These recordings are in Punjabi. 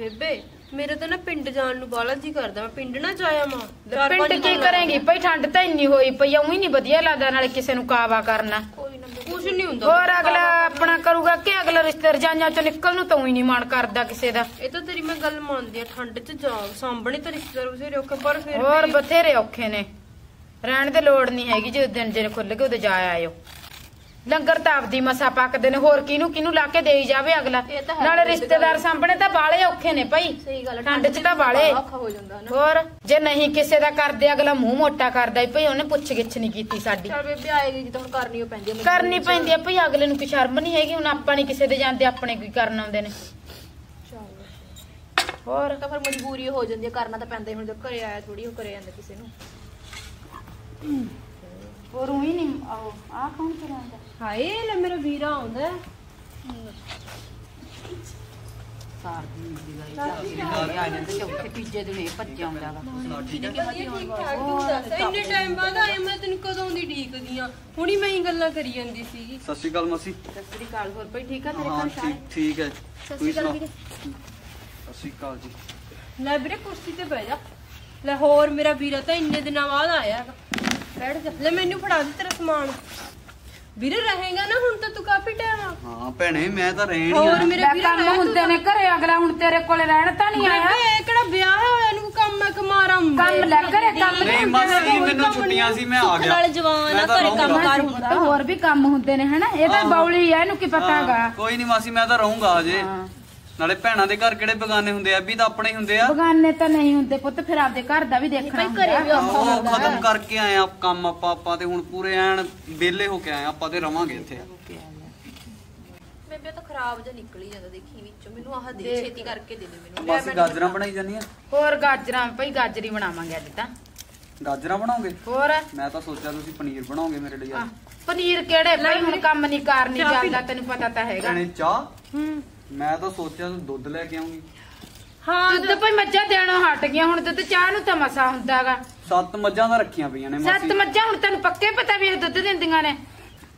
ਬੇਬੇ ਮੇਰੇ ਤਾਂ ਨਾ ਪਿੰਡ ਜਾਣ ਨੂੰ ਬਾਲਾ ਜੀ ਕਰਦਾ ਮੈਂ ਪਿੰਡ ਨਾ ਜਾਇਆ ਮਾਂ ਪਿੰਡ ਕੀ ਕਰੇਂਗੀ? ਭਈ ਠੰਡ ਤਾਂ ਇੰਨੀ ਹੋਈ ਪਈ ਆ ਉਹੀ ਨਹੀਂ ਵਧੀਆ ਲੱਗਦਾ ਨਾਲੇ ਕਿਸੇ ਨੂੰ ਕਾਵਾ ਕਰਨਾ। ਕੁਛ ਨਹੀਂ ਹੁੰਦਾ। ਹੋਰ ਅਗਲਾ ਆਪਣਾ ਕਰੂਗਾ ਕਿ ਅਗਲਾ ਰਿਸ਼ਤੇ ਰਜਾਈਆਂ ਚੋਂ ਨਿਕਲ ਨੂੰ ਤਾਂ ਉਹੀ ਨਹੀਂ ਮਨ ਕਰਦਾ ਕਿਸੇ ਦਾ? ਇਹ ਤਾਂ ਤੇਰੀ ਮੈਂ ਗੱਲ ਮੰਨਦੀ ਆ ਠੰਡ 'ਚ ਜਾ ਸਾਂਭਣੇ ਤਾਂ ਰਿਸ਼ਤੇਦਾਰ ਬਥੇਰੇ ਔਖੇ ਪਰ ਫਿਰ ਹੋਰ ਬਥੇਰੇ ਔਖੇ ਨੇ। ਰਹਿਣ ਦੀ ਲੋੜ ਨਹੀਂ ਹੈਗੀ ਜਦੋਂ ਦਿਨ ਜਿਹੜੇ ਖੁੱਲ ਗਏ ਉਦੋਂ ਜਾ ਆਇਓ। ਲੰਗਰ ਤਾਂ ਆਪਦੀ ਮਸਾ ਪੱਕਦੇ ਨੇ ਹੋਰ ਕਿਹਨੂੰ ਕਿਹਨੂੰ ਲਾ ਕੇ ਦੇਈ ਜਾਵੇ ਅਗਲਾ? ਇਹ ਤਾਂ ਹੈ ਨਾਲੇ ਰਿਸ਼ਤੇਦਾਰ ਸਾਂਭਣੇ ਤਾਂ ਬਾਲੇ ਔਖੇ ਨੇ ਭਾਈ। ਸਹੀ ਗੱਲ ਆ, ਠੰਡ 'ਚ ਤਾਂ ਬਾਲੇ। ਔਖਾ ਹੋ ਜਾਂਦਾ ਨਾ। ਹੋਰ ਜੇ ਨਹੀਂ ਕਿਸੇ ਦਾ ਕਰਦੇ ਅਗਲਾ ਮੂੰਹ ਮੋਟਾ ਕਰਦਾ ਈ ਭਈ ਉਹਨੇ ਪੁੱਛ ਗਿੱਛ ਨਹੀਂ ਕੀਤੀ ਸਾਡੀ। ਚਲ ਬੇਬੇ ਆਏਗੀ ਜੀ ਤਾਂ ਹੁਣ ਕਰਨੀ ਓ ਪੈਂਦੀ ਆ ਮੈਨੂੰ। ਕਰਨੀ ਪੈਂਦੀ ਆ ਭਈ ਅਗਲੇ ਨੂੰ ਕੀ ਸ਼ਰਮ ਨਹੀਂ ਹੈਗੀ ਹੁਣ ਆਪਾਂ ਨਹੀਂ ਕਿਸੇ ਦੇ ਜਾਂਦੇ ਆਪਣੇ ਕੀ ਕਰਨ ਆਉਂਦੇ ਨੇ। ਚੱਲ। ਹੋਰ? ਤਾਂ ਫਿਰ ਮਜਬੂਰੀ ਹੋ ਜਾਂਦੀ ਹੈ ਕਰਨਾ ਤਾਂ ਪੈਂਦਾ ਹੀ ਹੁਣ ਜੇ ਘਰੇ ਆਇਆ ਥੋੜੀ ਉਹ ਕਰੇ ਜਾਂਦਾ ਕਿਸੇ ਨੂੰ। ਉਹੀ ਨਹੀਂ ਆਓ ਆ ਕੌਣ ਕਰਾਂਦਾ ਹਾਏ ਲੈ ਮੇਰਾ ਵੀਰਾ ਆਉਂਦਾ ਹੈ। ਇੰਨੇ ਟਾਈਮ ਬਾਅਦ ਆਇਆ ਮੈਂ ਤੈਨੂੰ ਕਦੋਂ ਦੀ ਢੀਕਦੀ ਆ? ਹੁਣੀ ਮੈਂ ਹੀ ਗੱਲਾਂ ਕਰੀ ਜਾਂਦੀ ਸੀਗੀ। ਸਤਿ ਸ਼੍ਰੀ ਅਕਾਲ ਮਾਸੀ। ਸਤਿ ਸ੍ਰੀ ਅਕਾਲ ਹੋਰ ਭਈ ਠੀਕ ਆ ਤੇਰੇ ਹਾਂ ਘਰ ਸਾਰੇ? ਠੀਕ ਠੀਕ ਹੈ। ਸਤਿ ਤੁਸੀਂ ਸ਼੍ਰੀ ਅਕਾਲ ਸੁਣਾਓ? ਵੀਰੇ। ਸਤਿ ਸ਼੍ਰੀ ਅਕਾਲ ਜੀ। ਲੈ ਵੀਰੇ ਕੁਰਸੀ ਤੇ ਬਹਿ ਜਾ। ਲੈ ਹੋਰ ਮੇਰਾ ਵੀਰਾ ਤਾਂ ਇੰਨੇ ਦਿਨਾਂ ਬਾਅਦ ਆਇਆ ਹੈਗਾ। ਬੈਠ ਜਾ। ਲੈ ਮੈਨੂੰ ਫੜਾ ਦੇ ਤੇਰਾ ਸਮਾਨ। ਵੀਰੇ ਰਹੇਗਾ ਨਾ ਹੁਣ ਤਾਂ ਤੂੰ ਕਾਫੀ ਟਾਈਮ ਆ। ਹਾਂ ਭੈਣੇ ਮੈਂ ਤਾਂ ਰਹਿਣ ਹੀ ਹੋਰ ਆ ਮੇਰੇ ਵੀਰਾ ਕੰਮ ਹੁੰਦੇ ਨੇ ਘਰੇ ਅਗਲਾ ਹੁਣ ਤੇਰੇ ਕੋਲੇ ਰਹਿਣ ਤਾਂ ਨਹੀਂ ਆਇਆ। ਇਹ ਕਿਹੜਾ ਵਿਆਹ ਹੋਇਆ ਨੂੰ ਕੰਮ ਹੈ। ਕਮਾਰਾ ਕੰਮ ਲੈ ਘਰੇ ਕੰਮ ਨਹੀਂ ਮਾਸੀ ਮੈਨੂੰ ਛੁੱਟੀਆਂ ਸੀ ਮੈਂ ਆ ਗਿਆ। ਨਾਲ ਜਵਾਨ ਮੈਂ ਆ ਘਰੇ ਕੰਮ। ਕਾਰ ਹੁੰਦਾ ਹੋਰ ਵੀ ਕੰਮ ਹੁੰਦੇ ਨੇ ਹਨਾ? ਇਹ ਤਾਂ ਹਾਂ। ਬੌਲੀ ਐ ਇਹਨੂੰ ਕੀ ਪਤਾਗਾ ਕੋਈ ਨਹੀਂ ਮਾਸੀ ਮੈਂ ਤਾਂ ਰਹੂੰਗਾ ਅਜੇ। ਨਾਲੇ ਭੈਣਾਂ ਦੇ ਘਰ ਕਿਹੜੇ ਬਗਾਨੇ ਹੁੰਦੇ ਆ? ਵੀ ਤਾਂ ਆਪਣੇ ਹੀ ਹੁੰਦੇ ਆ। ਬਗਾਨੇ ਤਾਂ ਨਹੀਂ ਹੁੰਦੇ ਪੁੱਤ ਫਿਰ ਆਪਦੇ ਘਰ ਦਾ ਵੀ ਦੇਖਣਾ ਘਰੇ ਵੀ ਹੁੰਦਾ ਉਹ ਖਤਮ ਕਰਕੇ ਆਏ ਆ ਕੰਮ ਆਪਾਂ ਆਪਾਂ ਤੇ ਹੁਣ ਪੂਰੇ ਐਨ ਵਿਹਲੇ ਹੋ ਕੇ ਆਏ ਆ ਆਪਾਂ ਤੇ ਰਵਾਂਗੇ ਇੱਥੇ। ਬੇਬੇ ਤਾਂ ਖਰਾਬ ਜਿਹਾ ਨਿਕਲ ਹੀ ਜਾਂਦਾ ਦੇਖੀ ਵਿੱਚੋਂ। ਮੈਨੂੰ ਆਹ ਦੇ ਦੇਖ। ਛੇਤੀ ਕਰਕੇ ਦੇ ਦੇ ਮੈਨੂੰ। ਮਾਸੀ ਗਾਜਰਾਂ ਬਣਾਈ ਜਾਂਦੀਆਂ ਹੋਰ ਗਾਜਰਾਂ ਭਈ ਗਾਜਰੀ ਬਣਾਵਾਂਗੇ ਅੱਜ ਤਾਂ। ਗਾਜਰਾਂ ਬਣਾਓਗੇ? ਹੋਰ? ਮੈਂ ਤਾਂ ਸੋਚਿਆ ਤੁਸੀਂ ਪਨੀਰ ਮੇਰੇ ਲਈ ਪਨੀਰ ਕਿਹੜੇ? ਭਈ ਹੁਣ ਕੰਮ ਨਹੀਂ ਕਰਨੀ ਚੱਲਦਾ ਤੈਨੂੰ ਪਤਾ ਤਾਂ ਹੈਗਾ। ਚਾਹ? ਹੂੰ। ਮੈਂ ਤਾਂ ਸੋਚਿਆ ਤੂੰ ਦੁੱਧ ਲੈ ਕੇ ਆਉਂਗੀ ਹਾਂ ਦੁੱਧ ਭਈ ਮੱਝਾਂ ਦੇਣੋਂ ਹਟ ਗਿਆ ਹੁਣ ਦੁੱਧ ਚਾਹ ਨੂੰ ਤਾਂ ਮਸਾ ਹੁੰਦਾਗਾ ਸੱਤ ਮੱਝਾਂ ਦਾ ਰੱਖੀਆਂ ਪਈਆਂ ਨੇ ਸੱਤ ਮੱਝਾਂ ਹੁਣ ਤੈਨੂੰ ਪੱਕੇ ਪਤਾ ਵੀ ਇਹ ਦੁੱਧ ਦਿੰਦੀਆਂ ਨੇ।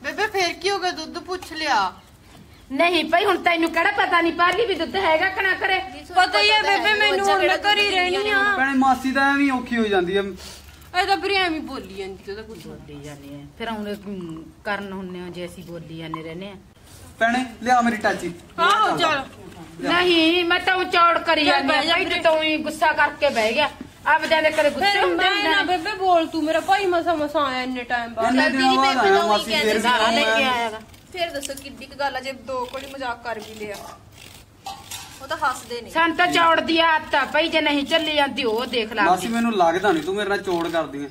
ਬੇਬੇ ਫੇਰ ਕੀ ਹੋ ਗਿਆ? ਦੁੱਧ ਪੁੱਛ ਲਿਆ। ਨਹੀਂ ਭਈ ਹੁਣ ਤੈਨੂੰ ਕਿਹੜਾ ਪਤਾ ਨਹੀਂ ਪਾਲੀ ਵੀ ਦੁੱਧ ਹੈਗਾ ਕਿ ਨਾ ਕਰੇ? ਪਤਾ ਹੀ ਹੈ ਬੇਬੇ ਮੈਨੂੰ ਹੁਣ ਮੈਂ ਘਰ ਹੀ ਰਹਿਣੀ ਆ। ਭੈਣੇ ਮਾਸੀ ਤਾਂ ਐਵੇਂ ਹੀ ਔਖੀ ਹੋ ਜਾਂਦੀ ਹੈ ਇਹ ਤਾਂ ਫਿਰ ਐਵੇਂ ਬੋਲੀ ਜਾਂਦੀ ਤੇ ਉਹਦਾ ਕੁਝ ਬੋਲੀ ਜਾਂਦੇ ਆ। ਫਿਰ ਹੁਣ ਕਰਨ ਹੁੰਨੇ ਹੋ ਜੇ ਅਸੀਂ ਬੋਲੀ ਜਾਂਦੇ ਰਹਿੰਦੇ ਆ। ਭੈਣੇ ਲਿਆ ਮੇਰੀ ਟਾਚੀ। ਆਹੋ ਚੱਲ। ਨਹੀਂ ਮੈਂ ਤਾਂ ਚੌੜ ਕਰੀ ਜਾਂਦੀ ਆ। ਭਾਈ। ਤੂੰ ਤਾਂ ਹੀ ਗੁੱਸਾ ਕਰਕੇ ਬਹਿ ਗਿਆ। ਆਪਦਿਆਂ ਦੇ ਕਦੇ ਗੁੱਸੇ ਫਿਰ ਹੁੰਦੇ ਮੈਂ ਹੁੰਦੇ ਨਾ ਨੇ। ਬੇਬੇ ਬੋਲ ਤੂੰ ਮੇਰਾ। ਭਾਈ ਮਸਾ ਮਸਾ ਆਇਆ ਇੰਨੇ ਟਾਈਮ ਬਾਅਦ। ਇੰਨੇ ਦਿਨਾਂ ਬਾਅਦ ਆਇਆ ਮਾਸੀ ਫੇਰ ਵੀ ਸਾਰਾ ਲੈ ਕੇ ਆਉਂਦਾ। ਆਇਆਗਾ ਫੇਰ ਦੱਸੋ ਕਿੱਡੀ ਕੁ ਗੱਲ ਆ ਜੇ ਦੋ ਕੋਲੀ ਮਜ਼ਾਕ ਕਰ ਵੀ ਲਿਆ। ਉਹ ਤਾਂ ਹੱਸਦੇ ਨੇ। ਸਾਨੂੰ ਤਾਂ ਚੌੜ ਦੀ ਆਦਤ ਆ। ਭਾਈ ਜੇ ਨਹੀਂ ਚੱਲੀ ਜਾਂਦੀ ਉਹ ਦੇਖ ਲਾ ਮਾਸੀ ਮੈਨੂੰ ਲੱਗਦਾ ਨਹੀਂ ਤੂੰ ਮੇਰੇ ਨਾਲ ਚੋੜ ਕਰਦੀ ਹੈ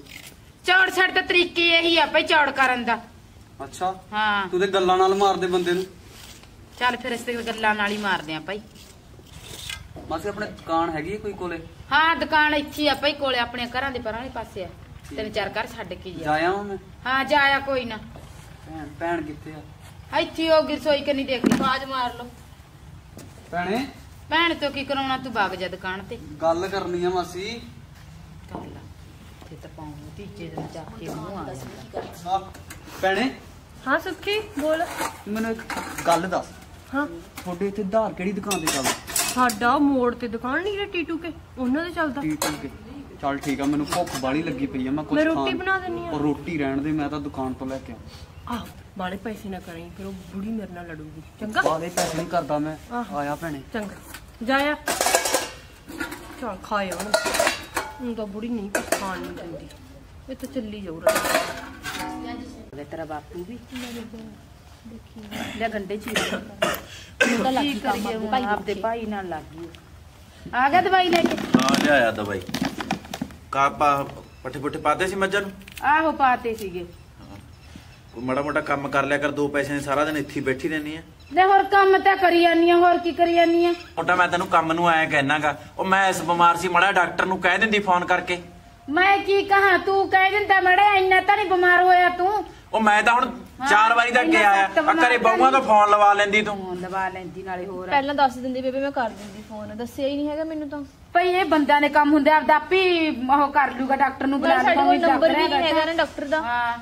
ਚੌੜ ਛੱਡ ਤਾਂ ਤਰੀਕੇ ਇਹੀ ਆ ਭਾਈ ਚੌੜ ਕਰਨ ਦਾ। ਅੱਛਾ। ਹਾਂ। ਤੂੰ ਤੇ ਗੱਲਾਂ ਨਾਲ ਮਾਰਦੇ ਬੰਦੇ ਨੂੰ। ਚੱਲ ਫਿਰ ਇਸ ਤੇ ਗੱਲਾਂ ਨਾਲ ਹੀ ਮਾਰਦੇ ਆ ਭਾਈ। ਮਾਸੀ ਆਪਣੇ ਦੁਕਾਨ ਹੈਗੀ ਹੈ ਕੋਈ ਕੋਲੇ? ਹਾਂ ਦੁਕਾਨ ਇੱਥੇ ਹੀ ਆ ਭਾਈ ਕੋਲੇ ਆਪਣੇ ਘਰਾਂ ਦੇ ਪਰਾਂ ਵਾਲੇ ਪਾਸੇ ਆ। ਤਿੰਨ ਚਾਰ ਘਰ ਛੱਡ ਕੇ ਜਾ ਜਾਇਆ ਵਾਂ ਮੈਂ? ਹਾਂ ਜਾਇਆ ਕੋਈ ਨਾ। ਭੈਣ ਭੈਣ ਕਿੱਥੇ ਆ? ਇੱਥੇ ਹੋ ਗਈ ਰਸੋਈ ਕਿ ਨਹੀਂ ਦੇਖ ਲਾ ਬਾਜ ਮਾਰ ਲਓ। ਭੈਣੇ? ਭੈਣ ਤੋਂ ਕੀ ਕਰਾਉਣਾ ਤੂੰ ਵਗ ਜਾ ਦੁਕਾਨ ਤੇ। ਗੱਲ ਕਰਨੀ ਆ ਮਾਸੀ। ਕਰ ਲਾ ਤੇ ਤਾਂ ਪਾਉਂ ਤੀਜੇ ਦਿਨ ਜਾ ਕੇ ਮੂੰਹ ਆ ਭੈਣੇ। ਹਾਂ ਸੁੱਖੀ ਬੋਲ। ਮੈਨੂੰ ਇੱਕ ਗੱਲ ਦੱਸ। ਹਾਂ। ਤੁਹਾਡੇ ਇੱਥੇ ਧਾਰ ਕਿਹੜੀ ਦੁਕਾਨ ਤੇ ਚੱਲਦਾ? ਸਾਡਾ ਮੋੜ ਤੇ ਦੁਕਾਨ ਨਹੀਂ ਜਿਹੜੀ ਟੀਟੂ ਕੇ ਉਹਨਾਂ ਦੇ ਚੱਲਦਾ। ਠੀਕ ਠੀਕ ਹੈ। ਚੱਲ ਠੀਕ ਆ ਮੈਨੂੰ ਭੁੱਖ ਬਾੜੀ ਲੱਗੀ ਪਈ ਆ ਮੈਂ ਕੁਝ ਮੈਂ ਰੋਟੀ ਬਣਾ ਦਿੰਨੀ ਆ। ਉਹ ਰੋਟੀ ਰਹਿਣ ਦੇ ਮੈਂ ਤਾਂ ਦੁਕਾਨ ਤੋਂ ਲੈ ਕੇ ਆ ਆਹ ਬਾਲੇ ਪੈਸੇ ਨਾ ਕਰੀਂ ਫਿਰ ਉਹ ਬੁੜੀ ਮੇਰੇ ਨਾਲ ਲੜੂਗੀ। ਚੰਗਾ? ਬਾਲੇ ਪੈਸੇ ਨਹੀਂ ਕਰਦਾ ਮੈਂ। ਆਹ। ਆਇਆ ਭੈਣੇ। ਚੰਗਾ। ਜਾਇਆ ਚਲ ਖਾਇਆ ਹੁਣ ਹੁਣ ਤਾਂ ਬੁੜੀ ਨਹੀਂ ਕੁਛ ਖਾਣ ਨਹੀਂ ਦਿੰਦੀ। ਇਹ ਤਾਂ ਚੱਲੀ ਜਾਊ ਰਾਤ ਵੇ ਤੇਰਾ ਬਾਪੂ ਵੀ। ਲੈ ਗੰਡੇ ਚੀਰ ਤਾਂ ਲੱਗੀ ਕਰੀਏ ਹੁਣ? ਆਪਦੇ ਭਾਈ ਨਾਲ ਲੱਗ ਗਈ। ਆ ਗਿਆ ਦਵਾਈ ਲੈ ਕੇ? ਹਾਂ ਲਿਆਇਆ ਦਵਾਈ। ਕਾਪਾ ਪੱਠੇ ਪੁੱਠੇ ਪਾਤੇ ਸੀ ਮੱਝਾਂ ਨੂੰ? ਆਹੋ ਪਾਤੇ ਸੀਗੇ। ਕੋਈ ਮਾੜਾ ਮੋਟਾ ਕੰਮ ਕਰ ਲਿਆ ਕਰ ਦੋ ਪੈਸੇ ਨੇ ਸਾਰਾ ਦਿਨ ਇੱਥੇ ਹੀ ਬੈਠੀ ਰਹਿੰਦੀ ਆ। ਲੈ ਹੋਰ ਕੰਮ ਤਾਂ ਕਰੀ ਜਾਨੀ ਆ ਹੋਰ ਕੀ ਕਰੀ ਜਾਨੀ ਆ? ਮੋਟਾ ਮੈਂ ਤੈਨੂੰ ਕੰਮ ਨੂੰ ਆਇਆ ਕਹਿਣਾਗਾ ਉਹ ਮੈਂ ਇਸ ਬਿਮਾਰ ਸੀ ਮੜਾ ਡਾਕਟਰ ਨੂੰ ਕਹਿ ਦਿੰਦੀ ਫੋਨ ਕਰਕੇ। ਮੈਂ ਕੀ ਕਹਾਂ ਤੂੰ ਕਹਿ ਦਿੰਦਾ ਮੜਾ ਇੰਨਾ ਤਾਂ ਨਹੀਂ ਬਿਮਾਰ ਹੋਇਆ ਤੂੰ। ਉਹ ਮੈਂ ਤਾਂ ਹੁਣ ਚਾਰ ਵਾਰੀ ਤਾਂ ਸਖਤ ਆ ਘਰੇ ਬਿਮਾਰ ਬਹੂਆਂ ਤੋਂ ਫੋਨ ਲਵਾ ਲੈਂਦੀ ਤੂੰ। ਫੋਨ ਲਵਾ ਲੈਂਦੀ ਨਾਲੇ ਹੋਰ। ਪਹਿਲਾਂ ਦੱਸ ਦਿੰਦੀ ਬੇਬੇ ਮੈਂ ਕਰ ਦਿੰਦੀ ਫੋਨ। ਦੱਸਿਆ ਹੀ ਨਹੀਂ ਹੈਗਾ ਮੈਨੂੰ ਤਾਂ। ਭਈ ਇਹ ਬੰਦਿਆਂ ਦੇ ਕੰਮ ਹੁੰਦੇ ਆਪਦਾ ਆਪੇ ਹੀ ਉਹ ਕਰ ਲੂਗਾ ਡਾਕਟਰ ਨੂੰ ਬੁਲਾ ਸਾਡੇ ਕੋਲ ਲੂਗਾ ਨੰਬਰ ਵੀ ਨਹੀਂ ਹੈਗਾ ਨਾ ਡਾਕਟਰ ਦਾ। ਹਾਂ।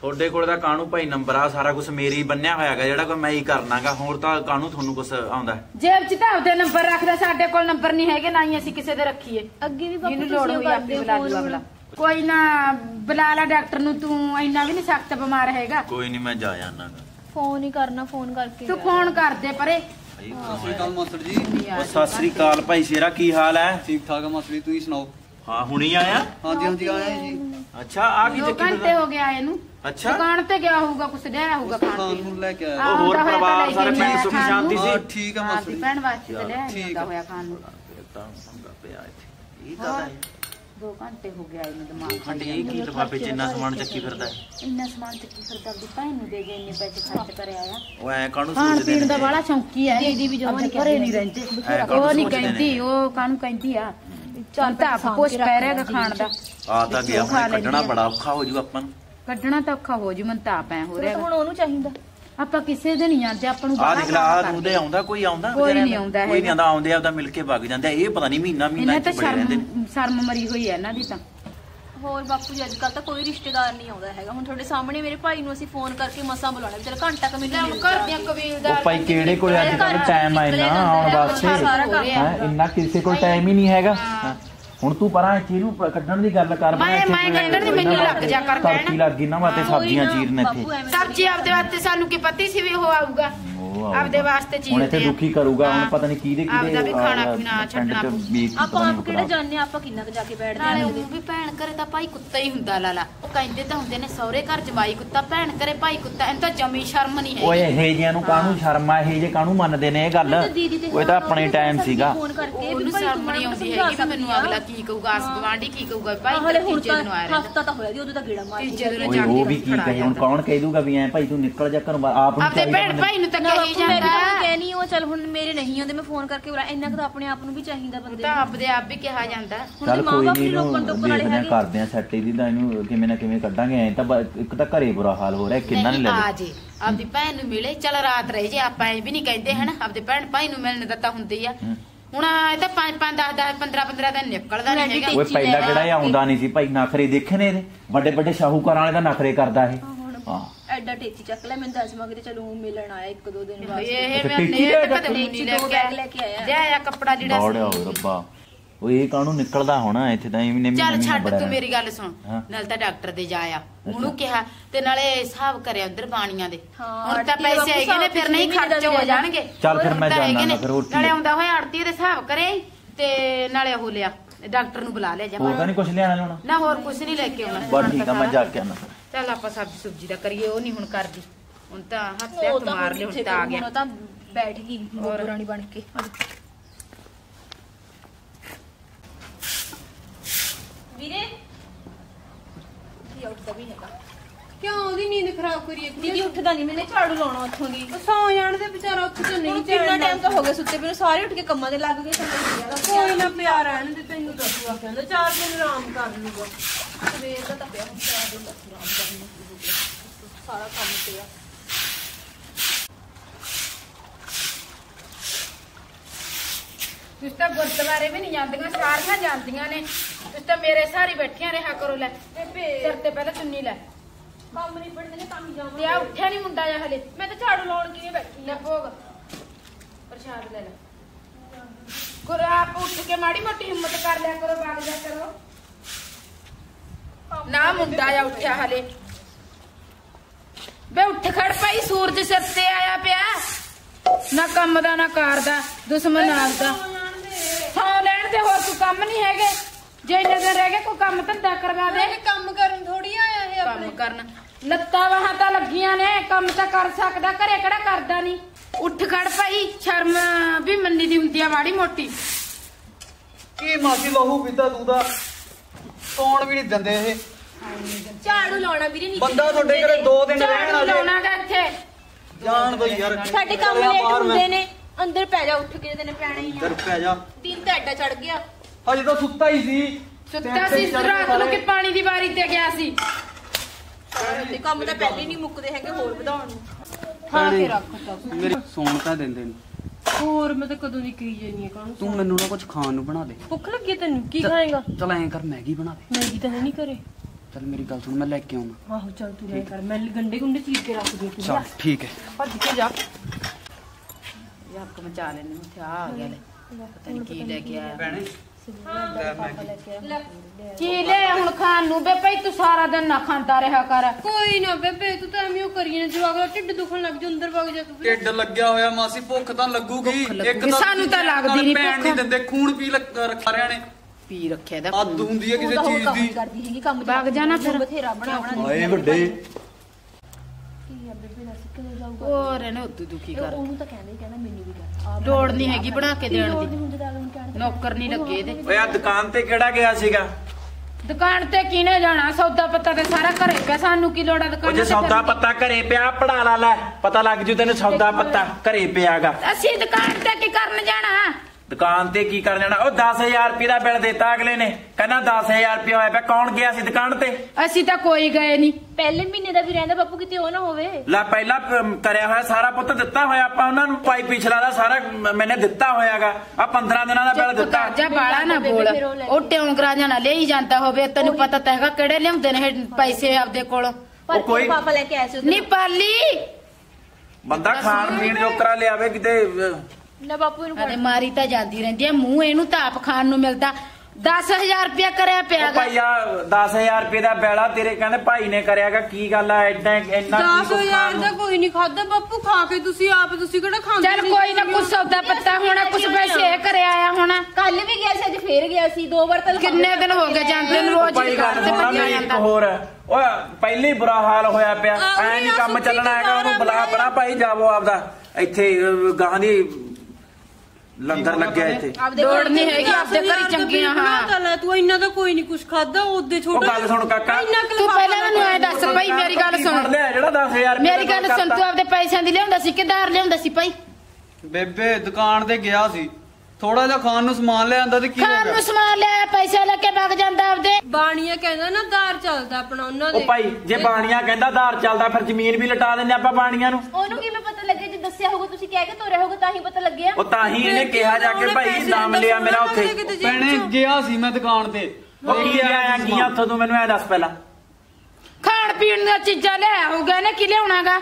ਤੁਹਾਡੇ ਕੋਲ ਤਾਂ ਕਾਹਨੂੰ ਭਾਈ ਨੰਬਰ ਆ ਸਾਰਾ ਕੁਝ ਮੇਰੀ ਬੰਨਿਆ ਹੋਇਆਗਾ ਜਿਹੜਾ ਕੋਈ ਮੈਂ ਹੀ ਕਰਨਾਗਾ ਹੋਰ ਤਾਂ ਕਾਹਨੂੰ ਤੁਹਾਨੂੰ ਕੁਝ ਆਉਂਦਾ? ਜੇਬ 'ਚ ਤਾਂ ਉਹਦੇ ਨੰਬਰ ਰੱਖਦਾ ਸਾਡੇ ਕੋਲ ਨੰਬਰ ਨਹੀਂ ਹੈਗੇ ਨਾ ਹੀ ਅਸੀਂ ਕਿਸੇ ਦੇ ਰੱਖੀਏ। ਅੱਗੇ ਵੀ ਬਾਪੂ ਲੋੜ ਤੁਸੀਂ ਕਰਦੇ ਬੁਲਾ ਲੂ ਅਗਲਾ ਕੋਈ ਨਾ ਬੁਲਾ ਲਾ ਡਾਕਟਰ ਨੂੰ ਤੂੰ ਇੰਨਾ ਵੀ ਨਹੀਂ ਸਖਤ ਬਿਮਾਰ ਹੈਗਾ। ਕੋਈ ਨਹੀਂ ਮੈਂ ਜਾ ਜਾਣਾਗਾ ਫੋਨ ਹੀ ਕਰਨਾ ਫੋਨ ਕਰਕੇ ਤੂੰ ਫੋਨ ਕਰ ਦੇ ਪਰੇ। ਸਤਿ ਸ਼੍ਰੀ ਅਕਾਲ ਮਾਸਟਰ ਜੀ। ਉਹ ਸਤਿ ਸ੍ਰੀ ਅਕਾਲ ਭਾਈ ਸ਼ੇਰਾ ਕੀ ਹਾਲ ਹੈ? ਠੀਕ ਠਾਕ ਆ ਮਾਸਟਰ ਜੀ ਤੁਸੀਂ ਸੁਣਾਓ? ਹਾਂ ਹੁਣੀ ਆਇਆ? ਹਾਂਜੀ ਹਾਂਜੀ ਆਇਆ ਜੀ। ਅੱਛਾ ਆ ਕੀ ਚੱਕੀ ਘੰਟੇ? ਹੋ? ਗਿਆ ਇਹਨੂੰ ਅੱਛਾ। ਦੁਕਾਨ ਤੇ ਗਿਆ ਹੋਊਗਾ ਕੁਛ ਲਿਆ ਹੋਊਗਾ ਖਾਣ ਪੀਣ ਨੂੰ। ਲੈ ਕੇ ਆਇਆ। ਉਹ ਹੋਰ ਪਰਿਵਾਰ ਸਾਰੇ ਪਿੰਡ ਸੁਖ ਸ਼ਾਂਤੀ ਸੀ? ਠੀਕ ਆ ਹਾਂ ਮਾਸਟਰ ਜੀ। ਭੈਣ ਵਾਸਤੇ ਤੇ ਲਿਆ। ਹੋਇਆ ਖਾਣ ਨੂੰ। ਤਾਂ ਪੰਗਾ ਪਿਆ ਇੱਥੇ। ਇਹ ਤਾਂ ਦੋ ਘੰਟੇ ਹੋ ਗਿਆ ਇਹਨੂੰ ਦਿਮਾਗ ਖੰਡ ਇਹ ਕੀ ਲਫਾਫੇ ਚ ਇੰਨਾ ਸਮਾਨ ਚੱਕੀ ਫਿਰਦਾ ਹੈ? ਇੰਨਾ ਸਮਾਨ ਚੱਕੀ ਫਿਰਦਾ ਆਪਣੀ ਭੈਣ ਨੂੰ ਦੇ ਗਏ ਇੰਨੇ ਪੈਸੇ ਖਰਚ ਕਰਿਆ ਆ। ਉਹ ਐ ਕਾਹਨੂੰ ਖਾਣ ਸੋਚਦੇ ਪੀਣ ਦਾ ਨੇ ਬਾਲਾ ਸ਼ੌਂਕੀ ਹੈ। ਦੀਦੀ ਵੀ ਜਵਾਨ ਘਰੇ ਨਹੀਂ ਰਹਿੰਦੇ। ਉਹ ਨਹੀਂ ਨੇ? ਕਹਿੰਦੀ ਉਹ ਕਾਹਨੂੰ ਕਹਿੰਦੀ ਆ? ਚੱਲ ਤਾਂ ਆਪ ਕੁਛ ਪੈ ਰਿਹਾਗਾ ਖਾਣ ਦਾ। ਆ ਤਾਂ ਗਿਆ ਹੁਣ ਕੱਢਣਾ। ਬੜਾ ਔਖਾ ਹੋ ਜੂ ਆਪਾਂ ਨੂੰ। ਕੱਢਣਾ ਤਾਂ ਔਖਾ ਹੋ ਜੂ ਮਨ ਤਾਂ ਆਪ ਐ ਹੋ ਰਿਹਾ ਹੁਣ ਉਹਨੂੰ ਚਾਹੀਦਾ। ਆਪਾਂ ਕਿਸੇ ਦੇ ਨਹੀਂ ਜਾਂਦੇ ਆਪਾਂ ਨੂੰ ਆ ਦੇਖ ਲਾ ਕੰਮ ਆਹ ਕਰਦੇ। ਉਹਦੇ ਆਉਂਦਾ ਕੋਈ ਆਉਂਦਾ ਕੋਈ ਨਹੀਂ? ਆਉਂਦਾ ਕੋਈ ਨਹੀਂ। ਆਉਂਦਾ ਆਉਂਦੇ ਆਪਦਾ ਮਿਲ ਕੇ ਵਗ ਜਾਂਦੇ ਆ। ਇਹ ਪਤਾ ਨਹੀਂ ਮਹੀਨਾ ਮਹੀਨਾ ਇਹਨਾਂ ਤੇ ਬੜੇ ਰਹਿੰਦੇ ਨੇ ਸ਼ਰਮ ਸ਼ਰਮ ਮਰੀ ਹੋਈ ਹੈ ਇਹਨਾਂ ਦੀ ਤਾਂ ਹੋਰ ਬਾਪੂ ਜੀ ਅੱਜ ਕੱਲ ਤਾਂ ਕੋਈ ਰਿਸ਼ਤੇਦਾਰ ਨਹੀਂ ਆਉਂਦਾ ਹੈਗਾ ਹੁਣ ਤੁਹਾਡੇ ਸਾਹਮਣੇ ਮੇਰੇ ਭਾਈ ਨੂੰ ਅਸੀਂ ਫੋਨ ਕਰਕੇ ਮਸਾਂ ਬੁਲਾਉਣਾ ਵੀ ਚਲ ਘੰਟਾ ਕ ਮੈਨੂੰ ਮਿਲ ਘਰ ਦੀਆਂ ਕਬੀਲਦਾਰ ਉਹ ਭਾਈ ਕਿਹੜੇ ਕੋਲ ਅੱਜ ਕੱਲ ਟਾਈਮ ਆ ਇੰਨਾ ਆਉਣ ਵਾਸਤੇ ਸਾਰਾ ਕੰਮ ਹੈ ਇੰਨਾ ਕਿਸੇ ਕੋਲ ਟਾਈਮ ਹੀ ਨਹੀਂ ਹੈਗਾ ਹੈਂ। ਹੁਣ ਤੂੰ ਪਰਾਂ ਚੀਨੂੰ ਕੱਢਣ ਦੀ ਗੱਲ ਕਰ ਮੈਂ- ਮੈਂ ਕੱਢਣ ਦੀ ਮੈਨੂੰ ਲੱਗ ਜਾ ਕਰ ਕਹਿਣ। ਤੜਕੀ ਲੱਗ ਗਈ ਨਾ ਵਾਤੇ ਸਬਜ਼ੀਆਂ ਚੀਰਨ ਇੱਥੇ ਸਬਜ਼ੀ ਆਪਦੇ ਵਾਸਤੇ ਸਾਨੂੰ ਕੀ ਪਤੀ ਸੀ ਵੀ ਉਹ ਆਊਗਾ ਉਹ ਆਊਗਾ। ਆਪਦੇ ਵਾਸਤੇ ਚੀਜ਼ ਹੁਣ ਇੱਥੇ ਦੁਖੀ ਕਰੂਗਾ ਹੁਣ ਪਤਾ ਨਹੀਂ ਕਿਹਦੇ ਆਪਦਾ ਕਿਹਦੇ ਵੀ ਖਾਣਾ ਪੀਣਾ ਛੱਡਣਾ ਆਪਾਂ ਨੀ ਆਪ ਕਿਹੜਾ। ਜਾਣਦੇ ਆ, ਆਪਾਂ ਕਿੰਨਾ ਕੁ ਜਾ ਕੇ ਬੈਠਦੇ ਨਾਲੇ ਆਂ ਉਹ ਵੀ ਭੈਣ ਘਰੇ ਤਾਂ ਭਾਈ ਕੁੱਤਾ ਹੀ ਹੁੰਦਾ ਲਾਲਾ। ਉਹ ਕਹਿੰਦੇ ਤਾਂ ਹੁੰਦੇ ਨੇ ਸਹੁਰੇ ਘਰ ਜਵਾਈ ਕੁੱਤਾ ਭੈਣ ਘਰੇ ਭਾਈ ਕੁੱਤਾ ਇਹਨੂੰ ਤਾਂ ਜਮੀ ਸ਼ਰਮ ਨਹੀਂ ਓਏ ਹੈਗੀ ਇਹ ਜਿਆਂ ਨੂੰ ਕਾਹਨੂੰ ਸ਼ਰਮ ਆ? ਇਹ ਜੇ ਕਾਹਨੂੰ ਮੰਨਦੇ ਨੇ ਇਹ ਗੱਲ? ਉਹ ਤਾਂ ਆਪਣੇ ਟਾਈਮ ਸੀਗਾ ਫੋਨ ਕਰਕੇ ਵੀ ਉਹਨੂੰ ਭਾਈ ਸ਼ਰਮ ਨਹੀਂ ਆਉਂਦੀ ਹੈਗੀ ਵੀ ਮੈਨੂੰ ਆ। ਅਗਲਾ ਕੀ ਕਹੂਗਾ ਆਸ ਗਵਾਂਢੀ ਕੀ ਕਹੂਗਾ ਭਾਈ ਤੀਜੇ ਤਾਂ ਰਹਿੰਦਾ ਹਫਤਾ ਤਾਂ ਹੋਇਆ ਜੀ ਉਦੋਂ ਤਾਂ ਗੇੜਾ ਮਾਰ ਤੀਜੇ ਦਿਨ ਓਏ ਜਾ ਉਹ ਕੇ ਵੀ ਕੀ ਕਹੇ ਹੁਣ। ਕੌਣ ਕਹਿ ਦੂਗਾ ਵੀ ਐ ਭਾਈ ਤੂੰ ਨਿਕਲ ਜਾ ਘਰੋਂ ਬਾਹਰ, ਆਪ ਨੂੰ ਆਪਦੇ ਭੈਣ ਭਾਈ ਨੂੰ ਤਾਂ ਨਾ ਕਹੀ ਬਾਪੂ ਮੈਂ ਜਾਂਦਾ ਕਹਿਨੀ ਉਹ ਚੱਲ ਹੁਣ ਮੇਰੇ ਨਹੀਂ ਆਉਂਦੇ ਮੈਂ ਫੋਨ ਕਰਕੇ ਬੁਲਾ ਇੰਨਾ ਕੁ ਤਾਂ ਆਪਣੇ ਆਪ ਨੂੰ ਵੀ ਚਾਹੀਦਾ ਬੰਦੇ ਤਾਂ ਆਪਦੇ ਆਪ ਵੀ ਕਿਹਾ ਜਾਂਦਾ। ਹੁਣ ਚੱਲ ਦੇ ਕੋਈ ਮਾਂ-ਬਾਪ ਨਹੀਂ ਵੀ ਲੋਕਾਂ ਇਹਨੂੰ ਟੋਕਣ ਵਾਲੇ ਦੇਖਦੇ ਆ ਹੈਗੇ। ਕਰਦੇ ਆ ਸੈੱਟ ਇਹਦੀ ਤਾਂ ਇਹਨੂੰ ਕਿਵੇਂ ਨਾ ਕਿਵੇਂ ਕੱਢਾਂਗੇ ਐ ਤਾਂ ਬ- ਇੱਕ ਤਾਂ ਘਰੇ ਬੁਰਾ ਹਾਲ ਹੋ ਰਿਹਾ ਕਿੰਨਾ ਨਹੀਂ ਨਹੀਂ ਆ ਜੇ ਆਪਦੀ ਭੈਣ ਨੂੰ ਮਿਲੇ ਚਲ ਰਾਤ ਰਹੇ ਜੇ ਆਪਾਂ ਐ ਵੀ ਨਹੀਂ ਕਹਿੰਦੇ ਹਨ ਆਪਦੇ ਭੈਣ ਭਾਈ ਨੂੰ ਮਿਲਣ ਦਾ ਤਾਂ ਹੁੰਦੀ ਆ। ਹੂੰ। ਹੁਣ ਇਹ ਤਾਂ 5 5 10 10 15 15 ਦਿਨ ਨਿਕਲਦਾ ਨਹੀਂ ਹੈਗਾ। ਓਏ ਪਹਿਲਾਂ ਕਿਹੜਾ ਇਹ ਆਉਂਦਾ ਨਹੀਂ ਸੀ ਭਾਈ ਨਖਰੇ ਦੇਖੇ ਨੇ ਇਹਦੇ? ਵੱਡੇ ਵੱਡੇ ਸ਼ਾਹੂਕਾਰਾਂ ਵਾਲੇ ਤਾਂ ਨਖਰੇ ਕਰਦਾ ਇਹ। ਹਾਂ। ਐਡਾ ਟੇਚੀ ਚੱਕ ਲੈ ਮੈਨੂੰ ਦੱਸ ਮੰਗਦੇ ਚਲੋ ਮਿਲਣ ਆਇਆ ਇੱਕ ਦੋ ਦਿਨ ਬਾਅਦ ਇਹ ਮੈਂ ਟਿੱਕੀ ਨੇ ਲਿਆ ਤਾਂ ਕਦੇ ਟਿੱਕੀ ਨਹੀਂ ਲੈ ਕੇ ਬੈਗ ਲੈ ਕੇ ਆਇਆ। ਲਿਆ ਆਇਆ ਕੱਪੜਾ ਜਿਹੜਾ ਸੀ। ਹੋਏ ਰੱਬਾ ਓਏ ਇਹ ਕਾਹਨੂੰ ਨਿਕਲਦਾ ਹੋਣਾ ਇੱਥੇ ਤਾਂ ਐਵੇਂ ਨੇ ਚੱਲ ਛੱਡ ਤੂੰ ਮੇਰੀ ਗੱਲ ਸੁਣ ਹਾਂ। ਨਾਲ ਤਾਂ ਡਾਕਟਰ ਦੇ ਜਾਇਆ ਉਹਨੂੰ ਕਿਹਾ ਤੇ ਨਾਲੇ ਹਿਸਾਬ ਕਰਿਆ ਉਧਰ ਬਾਣੀਆਂ ਦੇ ਹੁਣ ਤਾਂ ਪੈਸੇ ਹੈਗੇ ਨੇ ਫਿਰ ਨਹੀਂ ਖਰਚ ਹੋ ਜਾਣਗੇ ਚੱਲ ਫਿਰ ਮੈਂ ਨੇ। ਫਿਰ ਹੋਰ ਕੀ ਨਾਲੇ। ਆਉਂਦਾ ਹੋਇਆ ਆੜਤੀ ਦੇ ਹਿਸਾਬ ਕਰੇ ਤੇ ਨਾਲੇ ਉਹ ਲਿਆ ਡਾਕਟਰ ਨੂੰ ਬੁਲਾ ਲਿਆ ਜਾ। ਹੋਰ ਤਾਂ ਨਹੀਂ ਕੁਝ ਲਿਆਣਾ ਲਾਉਣਾ ਨਾ ਹੋਰ ਕੁਝ ਨਹੀਂ ਲੈ ਕੇ ਆਉਣਾ। ਬਸ ਠੀਕ ਆ ਮੈਂ ਜਾ ਕੇ ਆਣਾ ਚੱਲ ਆਪਾਂ ਸਬਜ਼ੀ ਸੁਬਜੀ ਦਾ ਕਰੀਏ ਉਹ ਨਹੀਂ ਹੁਣ ਕਰਦੀ। ਹੁਣ ਤਾਂ ਹੱਥ ਤਾਂ ਮਾਰ ਲਿਓ ਹੁਣ ਤਾਂ ਆ ਕਰੂ, ਗਿਆ। ਹੁਣ ਉਹ ਤਾਂ ਬੈਠ ਗਈ ਹੋਰ। ਪੁਰਾਣੀ ਬਣ ਕੇ। ਵੀਰੇ। ਕੀ ਉੱਠਦਾ ਵੀ ਹੈਗਾ। ਕਿਉਂ ਉਹਦੀ ਨੀਂਦ ਖਰਾਬ ਕਰੀਏ ਦੀਦੀ ਉੱਠਦਾ ਨਹੀਂ ਮੈਨੇ ਝਾੜੂ ਲਾਉਣਾ ਉੱਥੋਂ ਦੀ। ਉਹ ਸੌ ਜਾਣ ਦੇ ਵਿਚਾਰਾ ਉੱਥੇ ਤਾਂ ਨਹੀਂ ਕਿੰਨਾ ਟਾਈਮ ਤਾਂ ਹੋ ਗਿਆ ਸੁੱਤੇ ਪਏ ਨੂੰ ਸਾਰੇ ਉੱਠ ਕੇ ਕੰਮਾਂ ਦੇ ਲੱਗ ਗਏ ਕੋਈ ਨਾ ਪਿਆ ਰਹਿਣ ਦੇ ਤੈਨੂੰ ਦੱਸੂਗਾ ਕਹਿੰਦਾ ਚਾਰ ਦਿਨ ਆਰਾਮ ਕਰ ਲੂਗਾ ਸਵੇਰ ਦਾ ਤਾਂ ਪਿਆ ਹੁਣ ਸਾਰਾ ਦਿਨ ਬਸ ਆਰਾਮ ਕਰਨ ਸਾਰਾ ਕੰਮ ਪਿਆ। ਤੁਸੀਂ ਤਾਂ ਗੁਰਦੁਆਰੇ ਵੀ ਨਹੀਂ ਜਾਂਦੀਆਂ ਸਾਰੀਆਂ ਜਾਂਦੀਆਂ ਨੇ। ਤੁਸੀਂ ਤਾਂ ਮੇਰੇ ਸਾਰੇ ਬੈਠੀਆਂ ਰਿਹਾ ਕਰੋ ਲੈ। ਸਿਰ ਤੇ ਪਹਿਲਾਂ ਚੁੰਨੀ ਲੈ। ਕੰਮ ਨਹੀਂ ਪੜਦੇ ਨੇ ਕੰਮ ਜਾਵਾਂ ਤੇ ਆ ਉੱਠਿਆ ਨਹੀਂ ਮੁੰਡਾ ਜਾਂ ਹਲੇ। ਮੈਂ ਤਾਂ ਝਾੜੂ ਲਾਉਣ ਕਿਵੇਂ ਬੈਠੀ ਲੈ ਭੋਗ। ਪ੍ਰਸ਼ਾਦ ਲੈ ਲੈ। ਗੁਰ ਆਪ ਉੱਠ ਕੇ ਮਾੜੀ ਮੋਟੀ ਹਿੰਮਤ ਕਰ ਲਿਆ ਕਰੋ ਬਾਗ ਜਾ ਕਰੋ। ਨਾ ਮੁੰਡਾ ਜਾਂ ਉੱਠਿਆ ਹਲੇ। ਬੇ ਉੱਠ ਖੜ ਪਈ ਸੂਰਜ ਸਿਰ ਤੇ ਆਇਆ ਪਿਆ। ਨਾ ਕੰਮ ਦਾ ਨਾ ਕਾਰ ਦਾ ਦੁਸ਼ਮਣ ਆਪਦਾ ਸੌ ਲੈਣ ਦੇ ਹੋਰ ਕੋਈ ਕੰਮ ਨਹੀਂ ਹੈਗੇ। ਜੇ ਇੰਨੇ ਦਿਨ ਰਹਿ ਗਏ ਕੋਈ ਕੰਮ ਧੰਦਾ ਕਰਵਾ ਦੇ। ਕੰਮ ਕਰਨ ਥੋੜੀ ਆਇਆ ਇਹ ਕੰਮ ਕਰਨ। ਲੱਤਾਂ ਵਾਹਾਂ ਤਾਂ ਲੱਗੀਆਂ ਨੇ ਕੰਮ ਤਾਂ ਕਰ ਸਕਦਾ ਘਰੇ ਕਿਹੜਾ ਕਰਦਾ ਨਹੀਂ ਉੱਠ ਖੜ ਭਾਈ ਸ਼ਰਮ ਵੀ ਮੰਨੀ ਦੀ ਹੁੰਦੀ ਆ ਮਾੜੀ ਮੋਟੀ। ਕੀ ਮਾਸੀ ਲਹੂ ਪੀਤਾ ਤੂੰ ਤਾਂ ਸੌਣ ਵੀ ਨਹੀਂ ਦਿੰਦੇ ਇਹ। ਝਾੜੂ ਲਾਉਣਾ ਵੀਰੇ ਨੀਚੇ। ਬੰਦਾ ਤੁਹਾਡੇ ਘਰੇ ਦੋ ਦਿਨ ਰਹਿਣ ਝਾੜੂ ਵਾਲੇ। ਲਾਉਣਾ ਗਾ ਇੱਥੇ। ਜਾਣ ਦੋ ਯਾਰ। ਸਾਡੇ ਕੰਮ ਲੇਟ। ਹੁੰਦੇ ਨੇ। ਅੰਦਰ ਪੈ ਜਾ ਉੱਠ ਕੇ ਤੈਨੇ ਪੈਣਾ ਹੀ ਆ। ਇੱਧਰ ਪੈ ਜਾ। ਦਿਨ ਤਾਂ ਐਡਾ ਚੜ ਗਿਆ। ਹਜੇ ਤਾਂ ਸੁੱਤਾ ਹੀ ਸੀ। ਸੁੱਤਾ ਸੀ ਰਾਤ ਨੂੰ ਕਿ ਪਾਣੀ ਦੀ ਵਾਰੀ ਤੇ ਗਿਆ ਸੀ। ਤੇ ਕੰਮ ਤਾਂ ਪਹਿਲੇ ਨਹੀਂ ਮੁੱਕਦੇ ਹੈਗੇ ਹੋਰ ਵਧਾਉਣ ਨੂੰ। ਖਾ ਕੇ ਰੱਖ ਤਾ ਮੇਰੇ ਸੌਣ ਤਾਂ ਦਿੰਦੇ ਨੇ। ਹੋਰ ਮੈਂ ਤਾਂ ਕਦੋਂ ਦੀ ਕਹੀ ਜਾਨੀ ਆ ਕਾਹਨੂੰ ਤੂੰ ਮੈਨੂੰ ਨਾ ਕੁਝ ਖਾਣ ਨੂੰ ਬਣਾ ਦੇ। ਭੁੱਖ ਲੱਗੀ ਤੈਨੂੰ? ਕੀ ਖਾਏਗਾ? ਚਲ ਐਂ ਕਰ ਮੈਗੀ ਬਣਾ ਦੇ। ਮੈਗੀ ਤਾਂ ਨਹੀਂ ਕਰੇ ਚੱਲ ਮੇਰੀ ਗੱਲ ਸੁਣ ਮੈਂ ਲੈ ਕੇ ਆਉਣਾ ਆਹੋ ਚੱਲ ਤੂੰ ਰਹਿ ਕਰ ਮੈਂ ਗੰਡੇ ਗੁੰਡੇ ਚੀਰ ਕੇ ਰੱਖ ਦੇ ਤੂੰ ਚੱਲ ਠੀਕ ਹੈ। ਭੱਜ ਕੇ ਜਾ। ਯਾਕ ਮਚਾ ਲੈਣੇ ਉੱਥੇ ਆ ਆ ਗਿਆ ਲੈ। ਪਤਾ ਨਹੀਂ ਕੀ ਲੈ ਕੇ ਆਇਆ। ਭੈਣੇ ਕੀ ਲੈ ਹੁਣ ਖਾਣ ਨੂੰ? ਬੇ ਭਾਈ ਤੂੰ ਸਾਰਾ ਦਿਨ ਨਾ ਖਾਂਦਾ ਰਿਹਾ ਕਰ। ਕੋਈ ਨਾ ਬੇਬੇ ਤੂੰ ਤਾਂ ਐਵੇਂ ਕਰੀ ਨਾ ਜਵਾਕ ਦਾ ਢਿੱਡ ਦੁਖਣ ਲੱਗ ਜੂ ਅੰਦਰ ਵਗ ਜਾ ਤੂੰ। ਢਿੱਡ ਲੱਗਿਆ ਹੋਇਆ ਮਾਸੀ ਭੁੱਖ ਤਾਂ ਲੱਗੂਗੀ। ਲੱਗੂਗੀ। ਸਾਨੂੰ ਤਾਂ ਲੱਗਦੀ ਨੀ ਭੈਣ ਭੁੱਖ। ਨਹੀਂ ਦਿੰਦੇ ਖੂਨ ਪੀ ਲੱਗ- ਰੱਖਾ ਰਿਆਂ ਨੇ। ਪੀ ਰੱਖਿਆ ਦਾ ਹੱਦ ਹੁੰਦੀ ਹੈ ਕਿਸੇ ਚੀਜ਼ ਦੀ। ਕਰਦੀ ਹੈਗੀ ਕੰਮ ਵਗ ਜਾਣਾ ਫਿਰ। ਬਥੇਰਾ ਬਣਾ ਬਣਾ ਹਾਏ ਵੱਡੇ। ਕੀ ਆ ਬੇਬੇ ਦੱਸ ਕਿਉਂ ਜਾਊਗਾ? ਹੋਰ ਇਹਨੇ ਉਦੋਂ ਦੁਖੀ ਕਰ। ਉਹਨੂੰ ਤਾਂ ਕਹਿੰਦੇ ਹੀ ਕਹਿੰਦਾ ਮੈਨੂੰ ਵੀ ਕਰ। ਆ ਲੋੜ ਨਹੀਂ ਹੈਗੀ ਬਣਾ ਕੇ ਦੇਣ ਲੋੜ ਦੀ। ਨਹੀਂ ਹੁੰਦੀ ਤਾਂ ਅਗਲੇ ਨੂੰ ਕਹਿਣ ਨੌਕਰ ਨਹੀਂ ਲੱਗੇ ਇਹਦੇ। ਓਏ ਆ ਦੁਕਾਨ ਤੇ ਕਿਹੜਾ ਗਿਆ ਸੀਗਾ? ਦੁਕਾਨ ਤੇ ਕਿਨੇ ਜਾਣਾ? ਸੌਦਾ ਪੱਤਾ ਤੇ ਸਾਰਾ ਘਰੇ ਪਿਆ। ਸਾਨੂੰ ਕੀ ਲੋੜ ਆ ਉਹ ਦੁਕਾਨ ਜੇ ਤੇ ਸੌਦਾ ਫਿਰਨ? ਦੀ? ਪੱਤਾ ਘਰੇ ਪਿਆ ਪੜਾ ਲਾ ਲੈ। ਪਤਾ ਲੱਗ ਜੂ ਤੈਨੂੰ ਸੌਦਾ ਪੱਤਾ ਘਰੇ ਪਿਆਗਾ। ਅਸੀਂ ਦੁਕਾਨ ਤੇ ਕੀ ਕਰਨ ਜਾਣਾ? ਦੁਕਾਨ ਤੇ ਕੀ ਕਰਨ ਜਾਣਾ? ਉਹ 10000 ਰੁਪਏ ਦਾ ਬਿੱਲ ਦਿੱਤਾ ਅਗਲੇ ਨੇ। ਕਹਿੰਦਾ 10000 ਰੁਪਏ ਹੋਇਆ ਪਿਆ। ਕੌਣ ਗਿਆ ਸੀ ਦੁਕਾਨ ਤੇ? ਅਸੀਂ ਤਾਂ ਕੋਈ ਗਏ ਨਹੀਂ। ਪਹਿਲੇ ਮਹੀਨੇ ਦਾ ਵੀ ਰਹਿੰਦਾ ਬਾਪੂ ਕਿਤੇ ਉਹ ਨਾ ਹੋਵੇ। ਲੈ ਪਹਿਲਾਂ ਕਰਿਆ ਹੋਇਆ ਸਾਰਾ ਪੁੱਤ ਦਿੱਤਾ ਹੋਇਆ ਆਪਾਂ ਉਹਨਾਂ ਨੂੰ। ਪਾਈ ਪਿਛਲਾ ਦਾ ਸਾਰਾ ਮ- ਮੈਨੇ ਦਿੱਤਾ ਹੋਇਆਗਾ। ਆ 15 ਦਿਨਾਂ ਦਾ ਬਿੱਲ ਦਿੱਤਾ। ਜਾ ਬਾਲਾ ਨਾ ਬੋਲ। ਉਹ ਲੈ ਉਹ ਟਿਉਂਗਰਾ ਜਾਣਾ ਲਈ ਜਾਂਦਾ ਹੋਵੇ। ਤੈਨੂੰ ਪਤਾ ਤਾਂ ਹੈਗਾ ਕਿਹੜੇ ਲਿਆਉਂਦੇ ਨੇ ਇਹ ਪੈਸੇ ਆਪਦੇ ਕੋਲੋਂ। ਪਰ ਉਹ ਕੋਈ- ਪਾਪਾ ਲੈ ਕੇ ਆਏ ਸੀ। ਨੀ ਪਾਲੀ। ਬੰਦਾ ਖਾਣ ਪੀਣ ਜੋਕਰਾ ਲਿਆਵੇ ਕਿਤੇ ਨਾ ਬਾਪੂ ਨੂੰ ਅਰੇ ਮਾਰੀ ਤਾਂ ਜਾਂਦੀ ਰਹਿੰਦੀ ਹੈ ਮੂੰਹ ਇਹਨੂੰ ਤਾਂ ਆਪ ਖਾਣ ਨੂੰ ਮਿਲਦਾ। 10000 ਰੁਪਇਆ ਕਰਿਆ ਉਹ ਪਿਆਗਾ ਭਾਈ ਆ 10000 ਰੁਪਏ ਦਾ ਬੈਲਾ ਤੇਰੇ ਕਹਿੰਦੇ ਭਾਈ ਨੇ ਕਰਿਆਗਾ ਕੀ ਗੱਲ ਆ ਐਡਾ ਇੰਨਾ ਕੀ ਕੁਛ 10000 ਖਾਣ ਦਾ ਨੂੰ? ਕੋਈ ਨਹੀਂ ਖਾਦਾ ਬਾਪੂ ਖਾ ਕੇ ਤੁਸੀਂ ਆਪ ਤੁਸੀਂ ਕਿਹੜਾ ਖਾਂਦੇ ਚੱਲ ਕੋਈ ਨਾ? ਕੁਛ ਸੌਦਾ ਪੱਤਾ ਹੋਣਾ ਕੁਛ ਪੈਸੇ ਇਹ ਕਰਿਆ ਆਇਆ ਹੋਣਾ। ਕੱਲ ਵੀ ਗਿਆ ਸੀ ਅੱਜ ਫੇਰ ਗਿਆ ਸੀ ਦੋ ਵਾਰ ਤਾਂ ਕਿੰਨੇ ਦਿਨ ਹੋ ਗਏ ਜਾਂਦੇ ਨੂੰ ਰੋਜ਼ ਭਾਈ ਦੁਕਾਨ ਗੱਲ ਤੇ ਸੁਣਾ ਭੱਜਿਆ ਮੇਰੀ ਇੱਕ ਜਾਂਦਾ। ਹੋਰ ਓਏ ਪਹਿਲੇ ਬੁਰਾ ਹਾਲ ਹੋਇਆ ਪਿਆ ਆਹ, ਐ ਨਹੀਂ ਕੰਮ ਸੁੱਤੀ ਚੱਲਣਾ ਹੈਗਾ ਉਹਨੂੰ ਦੁਬਾਰਾ ਬੁਲਾ ਆਪਣਾ ਭਾਈ ਜਾਵੋ ਆਪਦਾ। ਇੱਥੇ ਅ, ਗਾਂ ਦੀ ਲੰਗਰ ਲੱਗਿਆ ਇੱਥੇ। ਲੋੜ ਨਹੀਂ ਹੈਗੀ ਆਪਦੇ ਘਰ 10000 ਦਾ ਚੰਗੀਆਂ ਬਿੱਲ ਹਾਂ। ਬਣਾ ਤਾਂ ਲੈ ਤੂੰ ਇੰਨਾ ਤਾਂ ਕੋਈ ਨਹੀਂ ਕੁਛ ਖਾਦਾ ਉਹਦੇ ਉਹ ਛੋਟਾ ਗੱਲ ਸੁਣ ਕਾਕਾ। ਤੂੰ ਪਹਿਲਾਂ ਮੈਨੂੰ ਐ ਦੱਸ ਭਾਈ ਮੇਰੀ ਗੱਲ ਸੁਣ। ਲਿਆ? ਜਿਹੜਾ 10000 ਰੁਪਏ ਮੇਰੀ ਗੱਲ ਸੁਣ ਤੂੰ ਆਪਦੇ ਪੈਸਿਆਂ ਦੀ ਲਿਆਉਂਦਾ ਸੀ ਕਿਦਾਰ ਲਿਆਉਂਦਾ ਸੀ ਭਾਈ? ਬੇਬੇ ਦੁਕਾਨ ਤੇ ਗਿਆ ਸੀ। ਥੋੜਾ ਜਿਹਾ ਖਾਣ ਨੂੰ ਸਮਾਨ ਲੈ ਆਂਦਾ ਤੇ ਕੀ ਹੋ ਖਾਣ ਗਿਆ ਨੂੰ ਸਮਾਨ ਲਿਆ ਪੈਸੇ ਲੈ ਕੇ ਵਗ ਜਾਂਦਾ ਆਪਦੇ। ਬਾਣੀਆ ਕਹਿੰਦਾ ਨਾ ਦਾਰ ਚੱਲਦਾ ਆਪਣਾ ਉਹਨਾਂ ਉਹ ਦੇ ਭਾਈ ਜੇ ਬਾਣੀਆਂ ਕਹਿੰਦਾ ਧਾਰ ਚੱਲਦਾ ਫਿਰ ਜ਼ਮੀਨ ਵੀ ਲਟਾ ਦਿੰਦੇ ਆਪਾਂ ਬਾਣੀਆਂ ਨੂੰ। ਉਹਨੂੰ ਕਿਵੇਂ ਪਤਾ ਲੱਗੇ ਜੇ ਦੱਸਿਆ ਹੋਊਗਾ ਤੁਸੀਂ ਕਹਿ ਕੇ ਤੋਰਿਆ ਹੋਊਗਾ ਤਾਂ ਹੀ ਪਤਾ ਲੱਗਿਆ। ਉਹ ਤਾਂ ਹੀ ਇਹਨੇ ਕਿਹਾ ਜਾ ਕੇ ਭਾਈ ਨਾਮ ਲਿਆ ਮੇਰਾ ਉੱਥੇ। ਭੈਣੇ ਗਿਆ ਸੀ ਮੈਂ ਦੁਕਾਨ ਤੇ। ਉਹ ਕੀ ਆਇਆ ਕੀ ਆ ਉੱਥੋਂ ਤੂੰ ਮੈਨੂੰ ਐ ਦੱਸ ਪਹਿਲਾਂ। ਖਾਣ ਪੀਣ ਦੀਆਂ ਚੀਜ਼ਾਂ ਲਿਆ ਹੋਊਗਾ ਇਹਨੇ ਕੀ ਲਿਆਉਣਾਗਾ?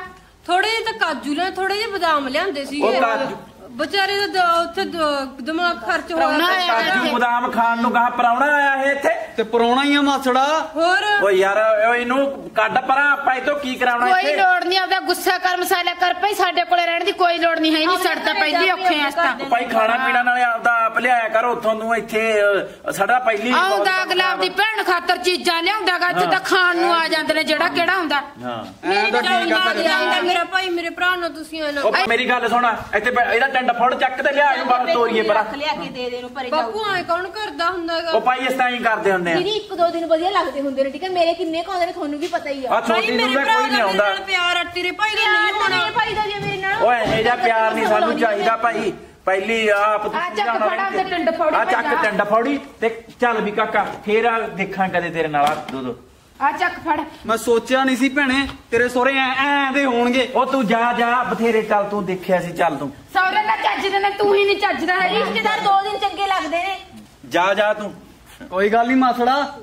ਥੋੜੇ ਜਿਹੇ ਤਾਂ ਕਾਜੂ ਲੈ ਥੋੜੇ ਜਿਹੇ ਬਦਾਮ ਲਿਆਂਦੇ ਸੀ ਉਹ ਕਾਜੂ- ਵਿਚਾਰੇ ਦਾ ਦ- ਉੱਥੇ ਦ- ਦਿਮਾਗ ਖਰਚ ਪ੍ਰਾਹੁਣਾ ਹੋਇਆ ਆਇਆ ਕਾਜੂ ਇੱਥੇ। ਬਦਾਮ ਖਾਣ ਨੂੰ ਕਹਾ ਪਰਾਉਣਾ ਆਇਆ ਇਹ ਇੱਥੇ? ਤੇ ਪਰੋਣਾ ਹੀ ਆ ਮਾਸੜਾ। ਹੋਰ? ਓ ਯਾਰ ਉਹ ਇਹਨੂੰ ਕੱਢ ਪਰਾਂ ਆਪਾਂ ਇਹ ਤੋਂ ਕੀ ਕਰਾਉਣਾ ਕੋਈ ਇੱਥੇ? ਲੋੜ ਨਹੀਂ ਆਪਦਾ ਗੁੱਸਾ ਕਰ ਮਸਾਲਾ ਕਰ ਭਾਈ ਸਾਡੇ ਕੋਲੇ ਰਹਿਣ ਦੀ ਕੋਈ ਲੋੜ ਨਹੀਂ ਹੈ ਨਹੀਂ ਸੜਦਾ ਪਹਿਲੀ ਔਖੇ ਆ ਤਾਂ। ਭਾਈ ਖਾਣਾ ਪੀਣਾ ਨਾਲੇ ਆਪਦਾ ਆਪ ਲਿਆਇਆ ਕਰ ਉੱਥੋਂ ਨੂੰ ਇੱਥੇ ਅ, ਸਾਡਾ ਪਹਿਲੀ ਆਉਂਦਾ ਅਗਲਾ ਆਪਦੀ ਭੈਣ ਖਾਤਰ ਚੀਜ਼ਾਂ ਲਿਆਉਂਦਾਗਾ ਇੱਥੇ ਤਾਂ ਖਾਣ ਨੂੰ ਆ ਜਾਂਦੇ ਨੇ ਜਿਹੜਾ ਕਿਹੜਾ ਆਉਂਦਾ ਹਾਂ। ਐਂ ਤਾਂ ਠੀਕ ਆ ਭੈਣੇ ਜਾਂਦਾ ਮੇਰਾ ਭਾਈ ਮੇਰੇ ਭਰਾ ਨਾਲ ਤੁਸੀਂ ਉਹ ਮੇਰੀ ਗੱਲ ਸੁਣ ਇੱਥੇ ਬੈ- ਇਹਦਾ ਟੰਡ ਫੜ ਚੱਕ ਤੇ ਲਿਆ ਇਹਨੂੰ ਬਾਹਰ ਤੋਰੀਏ ਪਰਾਂ ਰੱਖ ਲਿਆ ਕੇ ਦੇ ਦੇ ਨੂੰ ਭਰੇ ਜਾਊ। ਬਾਪੂ ਐ ਕੌਣ ਕਰਦਾ ਹੁੰਦਾਗਾ ਉਹ ਭਾਈ ਇਸ ਤਰ੍ਹਾਂ ਹੀ ਕਰਦੇ ਹੁੰਦੇ ਆ। ਦੀਦੀ ਇੱਕ ਦੋ ਦਿਨ ਵਧੀਆ ਲੱਗਦੇ ਹੁੰਦੇ ਨੇ ਠੀਕ ਹੈ? ਮੇਰੇ ਕਿੰਨੇ ਕੁ ਆਉਂਦੇ ਨੇ ਤੁਹਾਨੂੰ ਵੀ ਪਤਾ ਹੀ ਆ। ਆ ਛੋਟੀ ਨੂੰ ਤਾਂ ਕੋਈ ਨਹੀਂ ਆਉਂਦਾ। ਪਿਆਰ ਆ ਤੇਰੇ ਭਾਈ ਦਾ ਨਹੀਂ ਹੋਣਾ। ਮੇਰੇ ਭਾਈ ਦਾ ਆ ਮੇਰੇ ਨਾਲ ਓਏ ਇਹ ਜਿਹਾ ਪਿਆਰ ਨਹੀਂ ਸਾਨੂੰ ਚਾਹੀਦਾ ਭਾਈ। ਪਹਿਲੀ ਆਪ ਆ ਚੱਕ ਫੜਾ ਤੇ ਟੰਡ ਫੌੜੀ ਆ ਚੱਕ। ਟੰਡ ਫੌੜੀ ਤੇ ਚੱਲ ਵੀ ਕਾਕਾ ਫੇਰ ਆ ਦੇਖਾਂ ਕਦੇ ਤੇਰੇ ਨਾਲ। ਆ ਦੋ ਦੋ। ਆ ਚੱਕ ਫੜ। ਮੈਂ ਸੋਚਿਆ ਨਹੀਂ ਸੀ ਭੈਣੇ ਤੇਰੇ ਸੋਹਰੇ ਐ ਐ ਦੇ ਹੋਣਗੇ। ਉਹ ਤੂੰ ਜਾ ਜਾ ਬਥੇਰੇ ਚੱਲ ਤੂੰ ਦੇਖਿਆ ਸੀ ਚੱਲ ਤੂੰ। ਸੌਰੇ ਨਾਲ ਚੱਜਦੇ ਨੇ ਤੂੰ ਹੀ ਨਹੀਂ ਚੱਜਦਾ ਹੈ। ਰਿਸ਼ਤੇਦਾਰ ਦੋ ਦਿਨ ਚੰਗੇ ਲੱਗਦੇ ਨੇ। ਜਾ ਜਾ ਤੂੰ। ਕੋਈ ਗੱਲ ਨਹੀਂ ਮਾਸੜਾ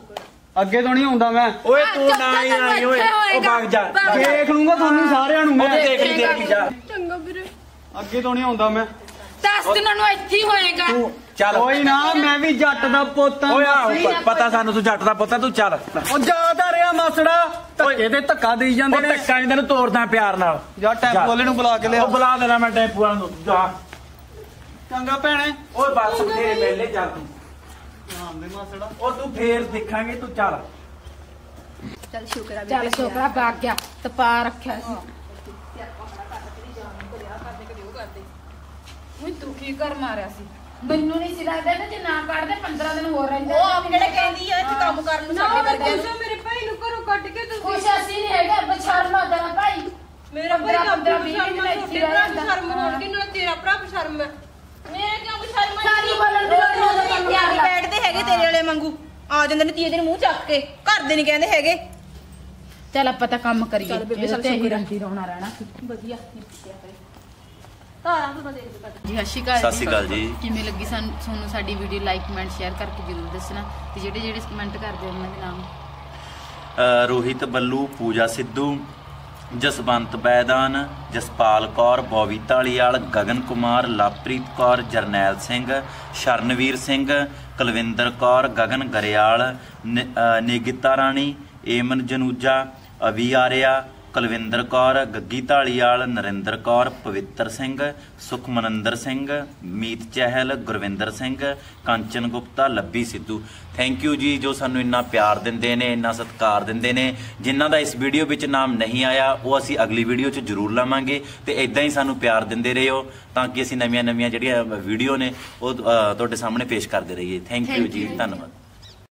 ਅੱਗੇ ਤੋਂ ਨਹੀਂ ਆਉਂਦਾ ਮੈਂ। ਓਏ ਤੂੰ ਨਾ ਹੀ ਆਈ ਓਏ। ਉਹ। ਭੱਗ ਜਾ। ਦੇਖ ਲੂੰਗਾ ਤੁਹਾਨੂੰ ਸਾਰਿਆਂ ਨੂੰ ਉਹ ਮੈਂ ਦੇਖ ਲਈ ਦੇਖ ਲਈ ਜਾ। ਚੰਗਾ ਵੀਰੇ। ਅੱਗੇ ਤੋਂ ਨਹੀਂ ਆਉਂਦਾ ਮੈਂ। ਦਸ ਦਿਨਾਂ ਨੂੰ ਇੱਥੇ ਹੀ ਹੋਏਗਾ। ਤੂੰ ਚੱਲ। ਕੋਈ ਨਾ ਮੈਂ ਵੀ ਜੱਟ ਦਾ ਪੁੱਤ ਆਂ ਓਏ ਆਹੋ। ਪ- ਪਤਾ ਸਾਨੂੰ ਤੂੰ ਜੱਟ ਦਾ ਪੁੱਤ ਤੂੰ ਚੱਲ। ਉਹ ਜ਼ਿਆਦਾ ਰਿਹਾ ਮਾਸੜਾ। ਧੱਕੇ ਤੇ ਧੱਕਾ ਦੇਈ ਜਾਂਦੇ ਉਹ ਨੇ। ਟੱਕਾ ਨਹੀਂ ਤੈਨੂੰ ਤੋਰਦਾ ਪਿਆਰ ਨਾਲ। ਜਾ ਟੈਂਪੂ ਵਾਲੇ ਨੂੰ ਬੁਲਾ ਕੇ ਲਿਆ। ਉਹ ਬੁਲਾ ਦੇਣਾ ਮੈਂ ਟੈਂਪੂ ਵਾਲੇ ਨੂੰ। ਜਾ। ਚੰਗਾ ਭੈਣੇ। ਓਏ ਬਸ ਤੇਰੇ ਪਹਿਲੇ ਚੱਲ ਤੂੰ। ਆਂਦੇ ਮਾਸੜਾ। ਉਹ ਤੂੰ ਫੇਰ ਦੇਖਾਂਗੇ ਤੂੰ ਚੱਲ। ਚੱਲ ਸ਼ੁਕਰ ਆ ਚੱਲ ਛੋਕਰਾ ਭਾਗ ਗਿਆ। ਤਪਾ ਰੱਖਿਆ ਸੀ। ਉਹ ਤੂੰ ਕੀ ਕਰ ਮਾਰਿਆ ਸੀ? ਮੈਨੂੰ ਨਹੀਂ ਸੀ ਲੱਗਦਾ ਨਾ ਜੇ ਨਾ ਕੱਢਦੇ 15 ਦਿਨ ਹੋਰ ਰਹਿੰਦੇ ਉਹ ਆਪ ਜਿਹੜੇ ਕਹਿੰਦੀ ਆ ਇੱਥੇ ਕੰਮ ਕਰਨ ਨੂੰ ਨਾ ਸਾਡੇ ਮੈਂ ਵਰਗੇ ਪੁੱਛੋ ਮੇਰੇ ਭਾਈ ਨੂੰ ਘਰੋਂ ਕੱਢ ਕੇ ਤੁਸੀਂ? ਕੁਛ ਅਸੀਂ ਨਹੀਂ ਹੈਗਾ ਬਸ਼ਰਮ ਤੇਰਾ ਭਾਈ। ਮੇਰਾ ਭਾਈ ਪੰਦਰਾਂ- ਕੰਮ ਵੀਹ ਸ਼ਰਮ ਮਿੰਟ ਹੈ ਇੱਥੇ ਭਰਾ ਰਹਿੰਦਾ। ਨੂੰ ਸ਼ਰਮ ਹੋਣਗੇ ਨਾਲ ਤੇਰਾ ਭਰਾ ਵੀ ਸ਼ਰਮ ਹੈ ਮੇਰੇ ਕਿਉਂ ਵੀ ਸ਼ਰਮ ਸਾਰੀ ਬੋਲਣ ਦੀ ਲੋੜ ਨਹੀਂ, ਉਹਦਾ ਕੰਮ ਕਰ ਲੈ। ਬੈਠਦੇ ਹੈਗੇ ਤੇਰੇ ਵਾਲੇ ਵਾਂਗੂ। ਆ ਜਾਂਦੇ ਨੇ ਤੀਏ ਦਿਨ ਮੂੰਹ ਚੱਕ ਕੇ। ਘਰ ਦੇ ਨਹੀਂ ਕਹਿੰਦੇ ਹੈਗੇ। ਚੱਲ ਆਪਾਂ ਤਾਂ ਕੰਮ ਕਰੀਏ ਚੱਲ ਬੇਬੇ। ਰਹਿੰਦੀ ਰੋਣਾ ਰਹਿਣਾ। ਵਧੀਆ ਨਿਪਟਿਆ ਕਰੇ ਧਾਰਾਂ ਤੋਂ ਦੇ ਦੇ ਜੀ ਸਤਿ ਸ਼੍ਰੀ ਅਕਾਲ ਸਤਿ ਸ਼੍ਰੀ ਅਕਾਲ ਜੀ। ਕਿਵੇਂ ਲੱਗੀ ਸਾਨੂੰ ਤੁਹਾਨੂੰ ਸਾਡੀ ਵੀਡੀਓ ਲਾਈਕ ਕਮੈਂਟ ਸ਼ੇਅਰ ਕਰਕੇ ਜਰੂਰ ਦੱਸਣਾ ਤੇ ਜਿਹੜੇ ਜਿਹੜੇ ਕਮੈਂਟ ਕਰਦੇ ਉਹਨਾਂ ਦੇ ਨਾਮ। ਅ, ਰੋਹਿਤ ਬੱਲੂ ਪੂਜਾ ਸਿੱਧੂ ਜਸਵੰਤ ਬੈਦਾਨ ਜਸਪਾਲ ਕੌਰ ਬੋਵੀ ਢਾਲੀਵਾਲ ਗਗਨ ਕੁਮਾਰ ਲਵਪ੍ਰੀਤ ਕੌਰ ਜਰਨੈਲ ਸਿੰਘ ਸ਼ਰਨਵੀਰ ਸਿੰਘ ਕੁਲਵਿੰਦਰ ਕੌਰ ਗਗਨ ਗਰੇਵਾਲ ਨੇਗਿਤਾ ਰਾਣੀ ਏਮਨ ਜਨੂਜਾ ਅਵੀ ਆਰਿਆ ਕੁਲਵਿੰਦਰ ਕੌਰ ਗੱਗੀ ਢਾਲੀਵਾਲ ਨਰਿੰਦਰ ਕੌਰ ਪਵਿੱਤਰ ਸਿੰਘ ਸੁਖਮਨੰਦਰ ਸਿੰਘ ਮੀਤ ਚਹਿਲ ਗੁਰਵਿੰਦਰ ਸਿੰਘ ਕੰਚਨ ਗੁਪਤਾ ਲੱਭੀ ਸਿੱਧੂ। ਥੈਂਕ ਯੂ ਜੀ ਜੋ ਸਾਨੂੰ ਇੰਨਾ ਪਿਆਰ ਦਿੰਦੇ ਨੇ ਇੰਨਾ ਸਤਿਕਾਰ ਦਿੰਦੇ ਨੇ। ਜਿਨ੍ਹਾਂ ਦਾ ਇਸ ਵੀਡੀਓ ਵਿੱਚ ਨਾਮ ਨਹੀਂ ਆਇਆ ਉਹ ਅਸੀਂ ਅਗਲੀ ਵੀਡੀਓ 'ਚ ਜ਼ਰੂਰ ਲਾਵਾਂਗੇ ਤੇ ਇਦਾਂ ਹੀ ਸਾਨੂੰ ਪਿਆਰ ਦਿੰਦੇ ਰਹੋ ਤਾਂ ਕਿ ਅਸੀਂ ਨਵੀਆਂ ਨਵੀਆਂ ਜਿਹੜੀਆਂ ਵੀਡੀਓ ਨੇ ਉਹ ਤੁਹਾਡੇ ਸਾਹਮਣੇ ਪੇਸ਼ ਕਰਦੇ ਰਹੀਏ। ਥੈਂਕ ਯੂ ਜੀ ਧੰਨਵਾਦ।